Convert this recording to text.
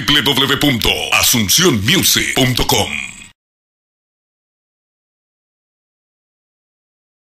www.asuncionmusic.com